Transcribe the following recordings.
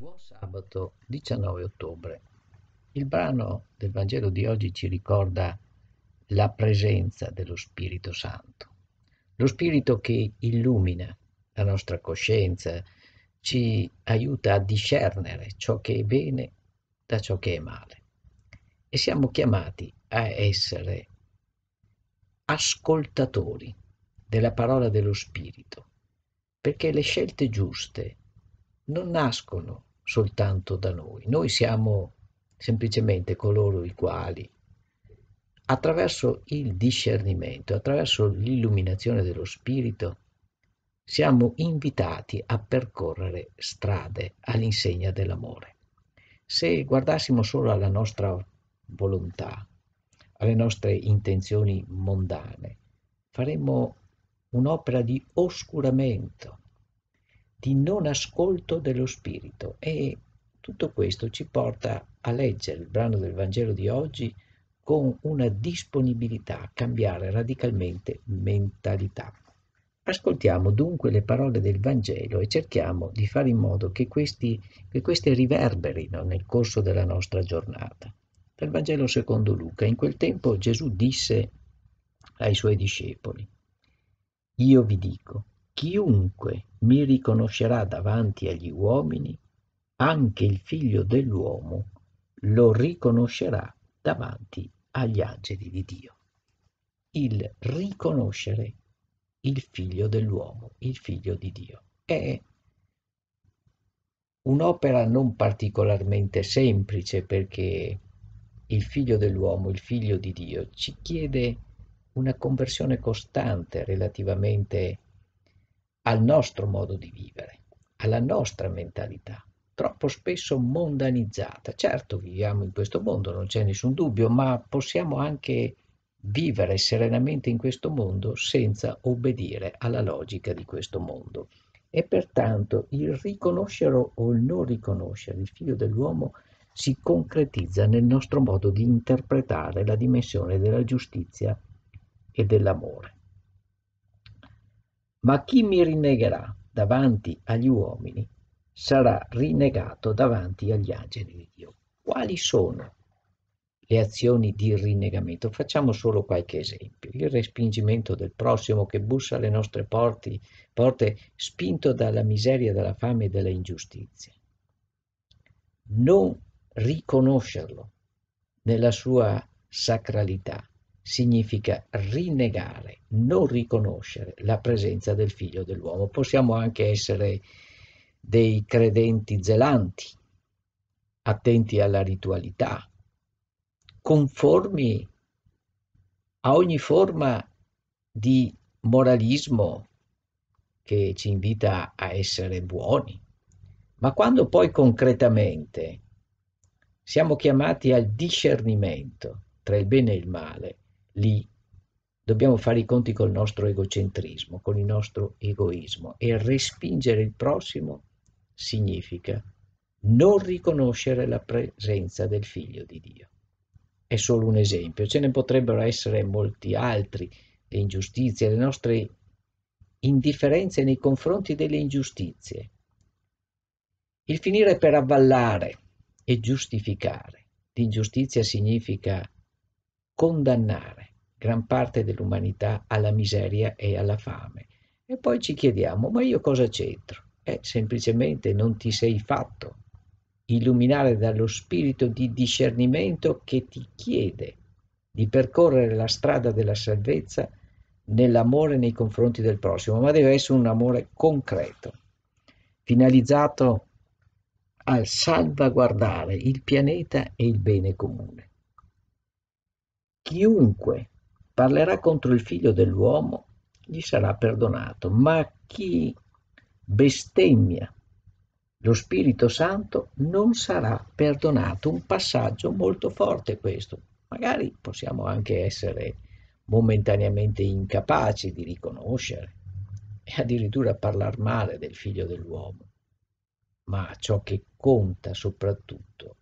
Buon sabato 19 ottobre. Il brano del Vangelo di oggi ci ricorda la presenza dello Spirito Santo, lo Spirito che illumina la nostra coscienza, ci aiuta a discernere ciò che è bene da ciò che è male. E siamo chiamati a essere ascoltatori della parola dello Spirito, perché le scelte giuste non nascono soltanto da noi. Noi siamo semplicemente coloro i quali, attraverso il discernimento, attraverso l'illuminazione dello Spirito, siamo invitati a percorrere strade all'insegna dell'amore. Se guardassimo solo alla nostra volontà, alle nostre intenzioni mondane, faremmo un'opera di oscuramento, di non ascolto dello spirito e tutto questo ci porta a leggere il brano del Vangelo di oggi con una disponibilità a cambiare radicalmente mentalità. Ascoltiamo dunque le parole del Vangelo e cerchiamo di fare in modo che, questi, che queste riverberino nel corso della nostra giornata. Dal Vangelo secondo Luca, in quel tempo Gesù disse ai suoi discepoli, Io vi dico, Chiunque mi riconoscerà davanti agli uomini, anche il figlio dell'uomo lo riconoscerà davanti agli angeli di Dio. Il riconoscere il figlio dell'uomo, il figlio di Dio. È un'opera non particolarmente semplice perché il figlio dell'uomo, il figlio di Dio, ci chiede una conversione costante relativamente al nostro modo di vivere, alla nostra mentalità, troppo spesso mondanizzata. Certo, viviamo in questo mondo, non c'è nessun dubbio, ma possiamo anche vivere serenamente in questo mondo senza obbedire alla logica di questo mondo. E pertanto il riconoscere o il non riconoscere il figlio dell'uomo si concretizza nel nostro modo di interpretare la dimensione della giustizia e dell'amore. Ma chi mi rinnegherà davanti agli uomini sarà rinnegato davanti agli angeli di Dio. Quali sono le azioni di rinnegamento? Facciamo solo qualche esempio. Il respingimento del prossimo che bussa alle nostre porte, porte spinto dalla miseria, dalla fame e dalla ingiustizia. Non riconoscerlo nella sua sacralità, significa rinnegare, non riconoscere la presenza del figlio dell'uomo. Possiamo anche essere dei credenti zelanti, attenti alla ritualità, conformi a ogni forma di moralismo che ci invita a essere buoni. Ma quando poi concretamente siamo chiamati al discernimento tra il bene e il male, lì dobbiamo fare i conti col nostro egocentrismo, con il nostro egoismo e respingere il prossimo significa non riconoscere la presenza del figlio di Dio. È solo un esempio, ce ne potrebbero essere molti altri, le ingiustizie, le nostre indifferenze nei confronti delle ingiustizie. Il finire per avvallare e giustificare. L'ingiustizia significa condannare gran parte dell'umanità alla miseria e alla fame. E poi ci chiediamo, ma io cosa c'entro? Eh, semplicemente non ti sei fatto illuminare dallo spirito di discernimento che ti chiede di percorrere la strada della salvezza nell'amore nei confronti del prossimo, ma deve essere un amore concreto, finalizzato a salvaguardare il pianeta e il bene comune. Chiunque parlerà contro il figlio dell'uomo gli sarà perdonato, ma chi bestemmia lo Spirito Santo non sarà perdonato. Un passaggio molto forte questo. Magari possiamo anche essere momentaneamente incapaci di riconoscere e addirittura parlare male del figlio dell'uomo. Ma ciò che conta soprattutto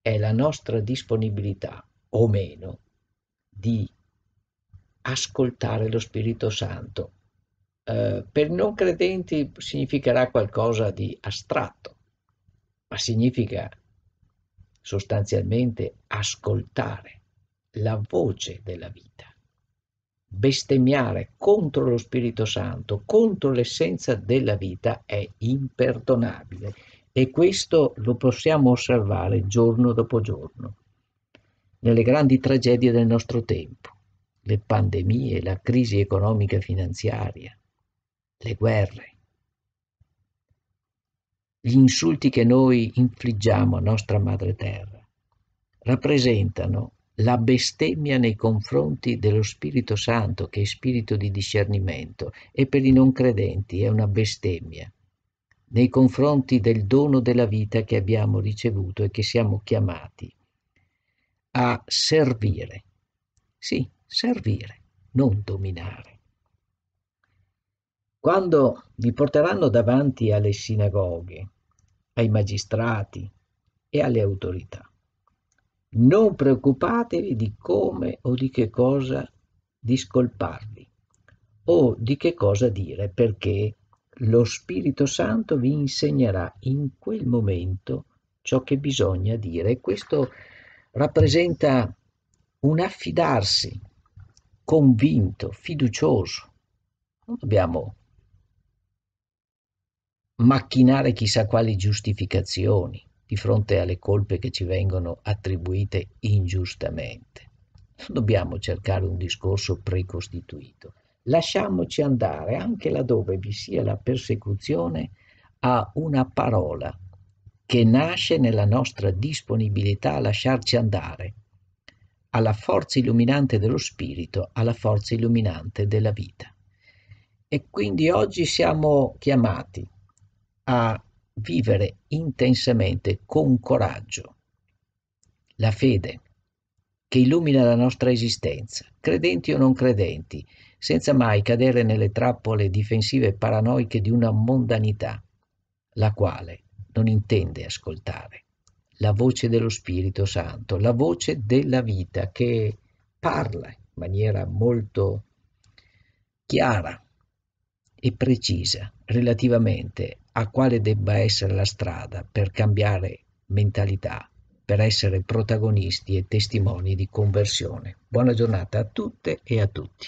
è la nostra disponibilità o meno di ascoltare lo Spirito Santo. Eh, per non credenti significherà qualcosa di astratto, ma significa sostanzialmente ascoltare la voce della vita, bestemmiare contro lo Spirito Santo, contro l'essenza della vita è imperdonabile e questo lo possiamo osservare giorno dopo giorno nelle grandi tragedie del nostro tempo, le pandemie, la crisi economica e finanziaria, le guerre, gli insulti che noi infliggiamo a nostra madre terra rappresentano la bestemmia nei confronti dello Spirito Santo, che è spirito di discernimento, e per i non credenti è una bestemmia nei confronti del dono della vita che abbiamo ricevuto e che siamo chiamati a servire. Sì, servire, non dominare. Quando vi porteranno davanti alle sinagoghe, ai magistrati e alle autorità, non preoccupatevi di come o di che cosa discolparvi o di che cosa dire, perché lo Spirito Santo vi insegnerà in quel momento ciò che bisogna dire. E questo rappresenta un affidarsi convinto, fiducioso. Non dobbiamo macchinare chissà quali giustificazioni di fronte alle colpe che ci vengono attribuite ingiustamente. Non dobbiamo cercare un discorso precostituito. Lasciamoci andare anche laddove vi sia la persecuzione a una parola che nasce nella nostra disponibilità a lasciarci andare, alla forza illuminante dello spirito, alla forza illuminante della vita. E quindi oggi siamo chiamati a vivere intensamente con coraggio la fede che illumina la nostra esistenza, credenti o non credenti, senza mai cadere nelle trappole difensive paranoiche di una mondanità, la quale non intende ascoltare la voce dello Spirito Santo, la voce della vita che parla in maniera molto chiara e precisa relativamente a quale debba essere la strada per cambiare mentalità, per essere protagonisti e testimoni di conversione. Buona giornata a tutte e a tutti.